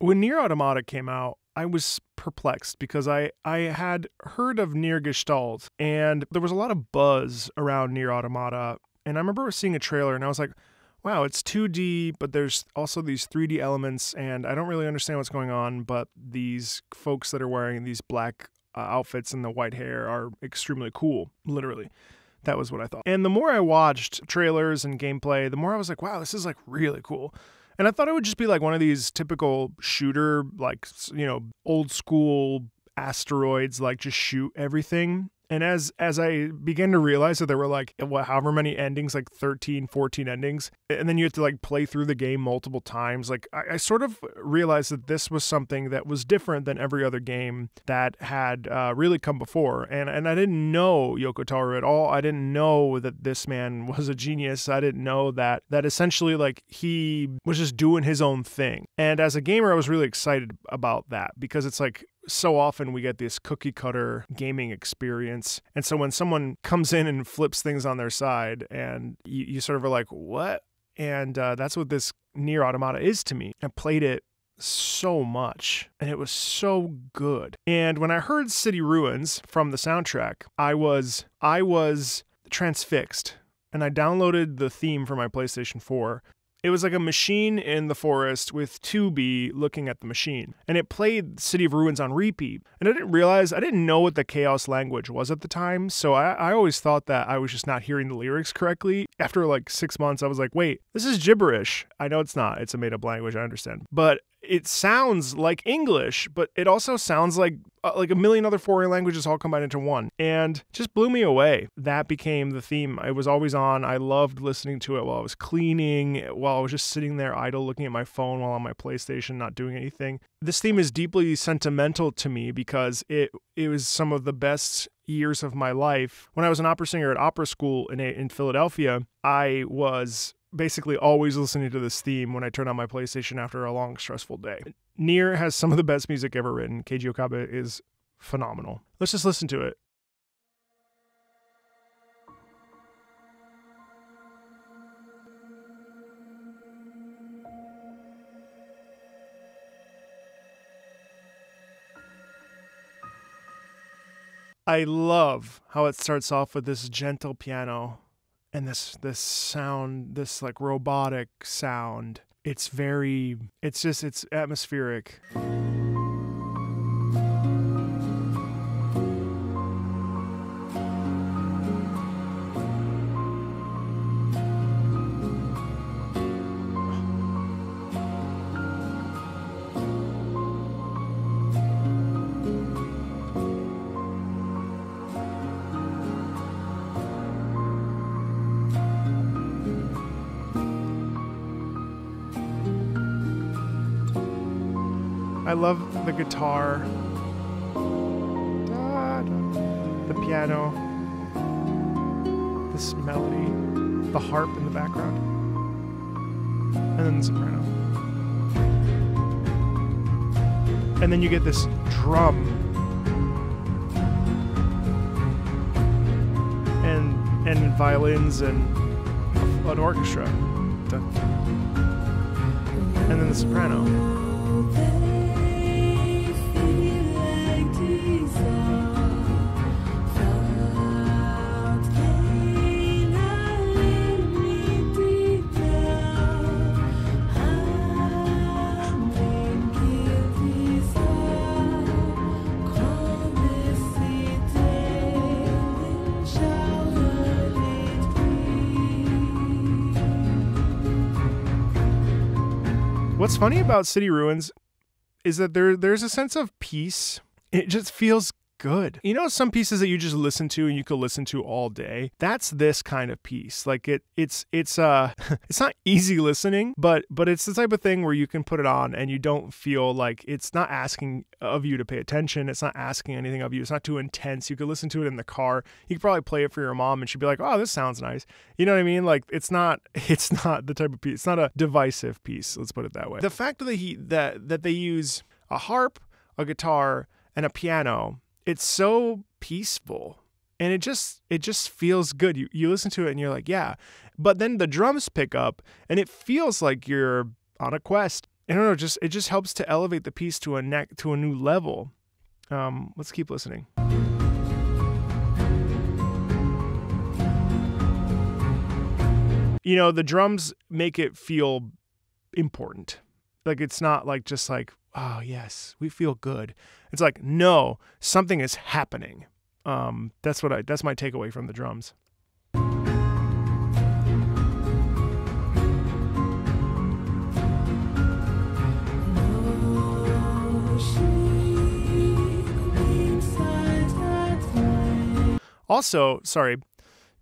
when NieR Automata came out, I was perplexed because I, I had heard of NieR Gestalt and there was a lot of buzz around NieR Automata. And I remember seeing a trailer and I was like, wow, it's 2D, but there's also these 3D elements, and I don't really understand what's going on. But these folks that are wearing these black uh, outfits and the white hair are extremely cool, literally. That was what I thought. And the more I watched trailers and gameplay, the more I was like, wow, this is like really cool. And I thought it would just be like one of these typical shooter, like, you know, old school asteroids, like just shoot everything. And as as I began to realize that there were like what, however many endings, like 13, 14 endings, and then you have to like play through the game multiple times, like I, I sort of realized that this was something that was different than every other game that had uh, really come before. And and I didn't know Yoko Taro at all. I didn't know that this man was a genius. I didn't know that that essentially like he was just doing his own thing. And as a gamer, I was really excited about that because it's like so often we get this cookie cutter gaming experience. And so when someone comes in and flips things on their side and you, you sort of are like, what? And uh, that's what this NieR Automata is to me. I played it so much and it was so good. And when I heard City Ruins from the soundtrack, I was I was transfixed and I downloaded the theme for my PlayStation 4 it was like a machine in the forest with 2B looking at the machine. And it played City of Ruins on repeat. And I didn't realize, I didn't know what the Chaos language was at the time. So I, I always thought that I was just not hearing the lyrics correctly. After like six months, I was like, wait, this is gibberish. I know it's not, it's a made up language, I understand. But it sounds like English, but it also sounds like uh, like a million other foreign languages all combined into one, and just blew me away. That became the theme. I was always on. I loved listening to it while I was cleaning, while I was just sitting there idle, looking at my phone while on my PlayStation, not doing anything. This theme is deeply sentimental to me because it it was some of the best years of my life. When I was an opera singer at opera school in in Philadelphia, I was basically always listening to this theme when I turn on my PlayStation after a long, stressful day. Nier has some of the best music ever written. Keiichi Okabe is phenomenal. Let's just listen to it. I love how it starts off with this gentle piano and this this sound this like robotic sound it's very it's just it's atmospheric I love the guitar, the piano, this melody, the harp in the background, and then the soprano. And then you get this drum and and violins and an orchestra. And then the soprano. What's funny about City Ruins is that there there's a sense of peace. It just feels good. You know some pieces that you just listen to and you could listen to all day? That's this kind of piece. Like it it's it's uh it's not easy listening, but but it's the type of thing where you can put it on and you don't feel like it's not asking of you to pay attention. It's not asking anything of you. It's not too intense. You could listen to it in the car. You could probably play it for your mom and she'd be like, "Oh, this sounds nice." You know what I mean? Like it's not it's not the type of piece. It's not a divisive piece, let's put it that way. The fact that he that that they use a harp, a guitar, and a piano it's so peaceful and it just it just feels good you you listen to it and you're like yeah but then the drums pick up and it feels like you're on a quest I don't know, just it just helps to elevate the piece to a neck to a new level. Um, let's keep listening. You know, the drums make it feel important. Like it's not like just like, oh yes, we feel good. It's like, no, something is happening. Um, that's what I that's my takeaway from the drums. Also, sorry,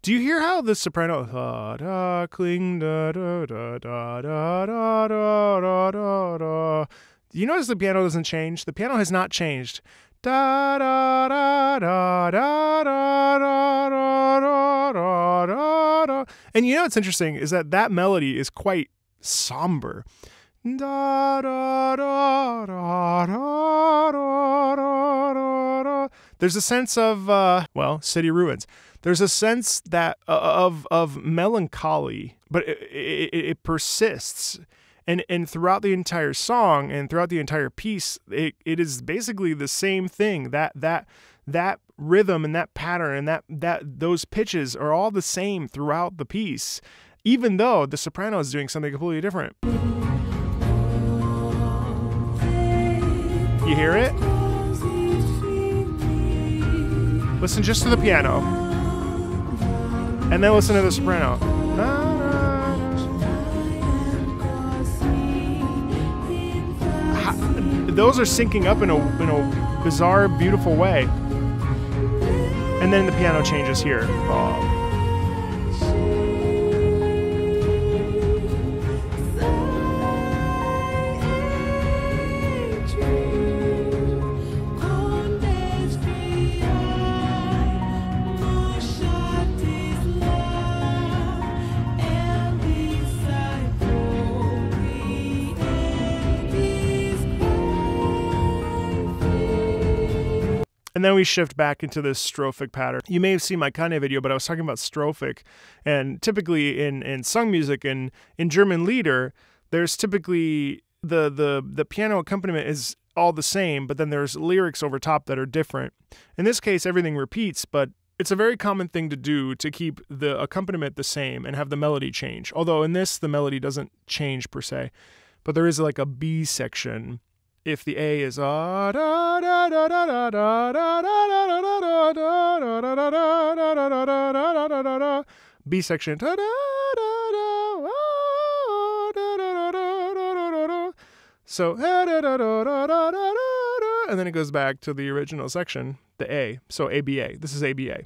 do you hear how the soprano da da cling da da da da da da da da you notice the piano doesn't change? The piano has not changed. Da da da da da da da da da da da And you know what's interesting is that that melody is quite somber. Da da da da da da da da. There's a sense of uh, well, city ruins. There's a sense that uh, of of melancholy, but it, it, it persists and and throughout the entire song and throughout the entire piece it, it is basically the same thing. That that that rhythm and that pattern and that that those pitches are all the same throughout the piece even though the soprano is doing something completely different. You hear it? Listen just to the piano. And then listen to the soprano those are syncing up in a in a bizarre, beautiful way. And then the piano changes here. Oh. And then we shift back into this strophic pattern. You may have seen my Kainé video, but I was talking about strophic. And typically in, in sung music and in German Lieder, there's typically the, the, the piano accompaniment is all the same, but then there's lyrics over top that are different. In this case, everything repeats, but it's a very common thing to do to keep the accompaniment the same and have the melody change. Although in this, the melody doesn't change per se, but there is like a B section if the A is B section so and then it goes back to the original section, the A. So ABA. This is ABA.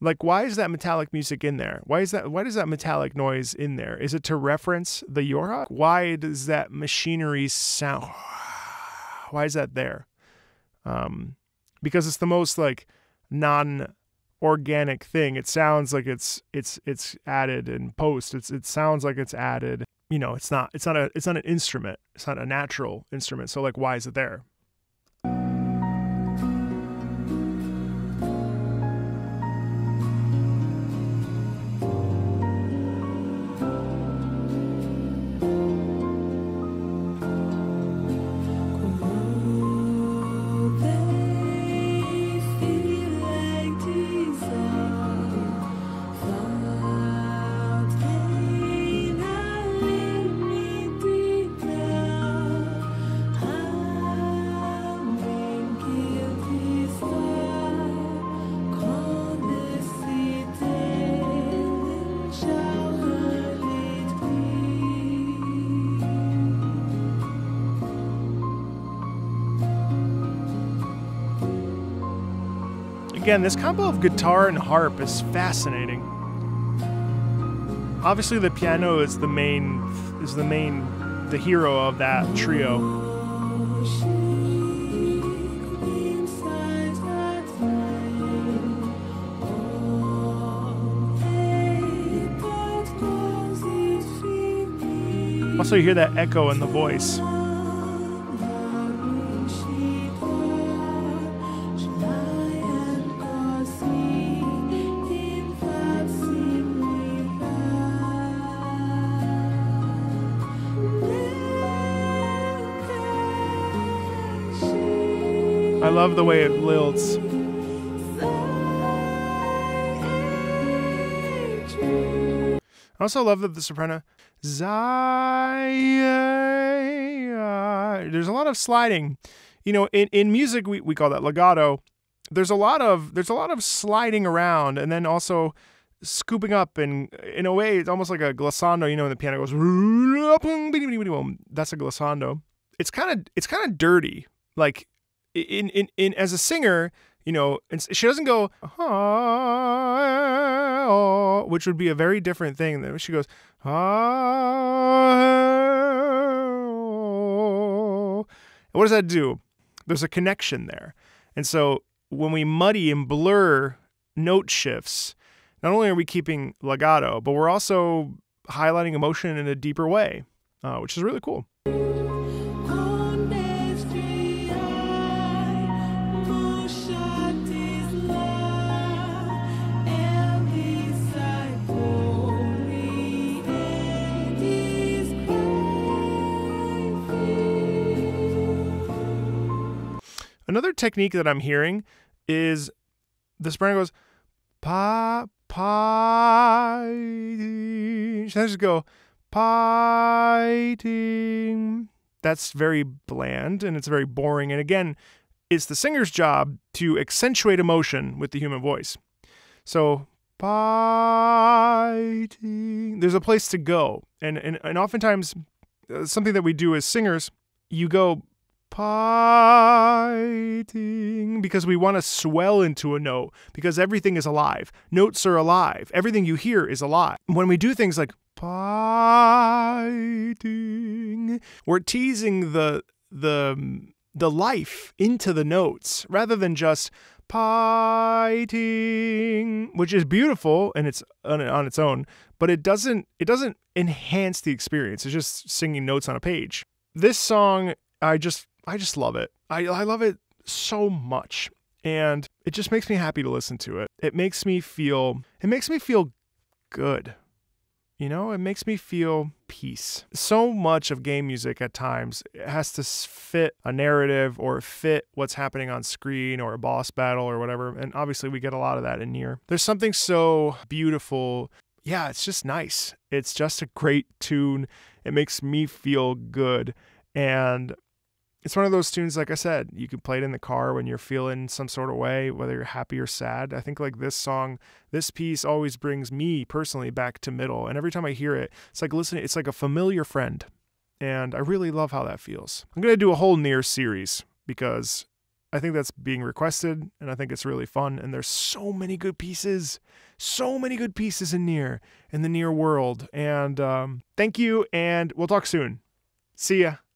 Like why is that metallic music in there? Why is that why does that metallic noise in there? Is it to reference the yorha why does that machinery sound why is that there? Um because it's the most like non organic thing. It sounds like it's it's it's added in post. It's it sounds like it's added you know it's not it's not a it's not an instrument. It's not a natural instrument. So like why is it there again, this combo of guitar and harp is fascinating. Obviously, the piano is the main is the main the hero of that trio. Also, you hear that echo in the voice. I love the way it lilts. I also love that the soprano. There's a lot of sliding. You know, in, in music we, we call that legato. There's a lot of there's a lot of sliding around and then also scooping up and in a way it's almost like a glissando, you know, when the piano goes that's a glissando. It's kind of it's kind of dirty. Like in in in as a singer, you know, she doesn't go, oh, which would be a very different thing. Then she goes, oh. What does that do? There's a connection there. And so when we muddy and blur note shifts, not only are we keeping legato, but we're also highlighting emotion in a deeper way, uh, which is really cool. Another technique that I'm hearing is the soprano goes pa pa. She just go piting. That's very bland and it's very boring. And again, it's the singer's job to accentuate emotion with the human voice. So piting. There's a place to go, and and and oftentimes uh, something that we do as singers, you go fighting because we want to swell into a note because everything is alive. Notes are alive. Everything you hear is alive. When we do things like fighting, we're teasing the the the life into the notes rather than just fighting, which is beautiful and it's on, on its own, but it doesn't it doesn't enhance the experience. It's just singing notes on a page. This song I just I just love it. I, I love it so much. And it just makes me happy to listen to it. It makes me feel it makes me feel good. You know, it makes me feel peace. So much of game music at times it has to fit a narrative or fit what's happening on screen or a boss battle or whatever. And obviously, we get a lot of that in NieR. There's something so beautiful. Yeah, it's just nice. It's just a great tune. It makes me feel good. And it's one of those tunes like i said you can play it in the car when you're feeling some sort of way whether you're happy or sad. I think like this song this piece always brings me personally back to middle and every time i hear it it's like listening it's like a familiar friend and i really love how that feels. I'm going to do a whole NieR series because i think that's being requested and i think it's really fun and there's so many good pieces so many good pieces in NieR, in the NieR world and um, thank you and we'll talk soon. See ya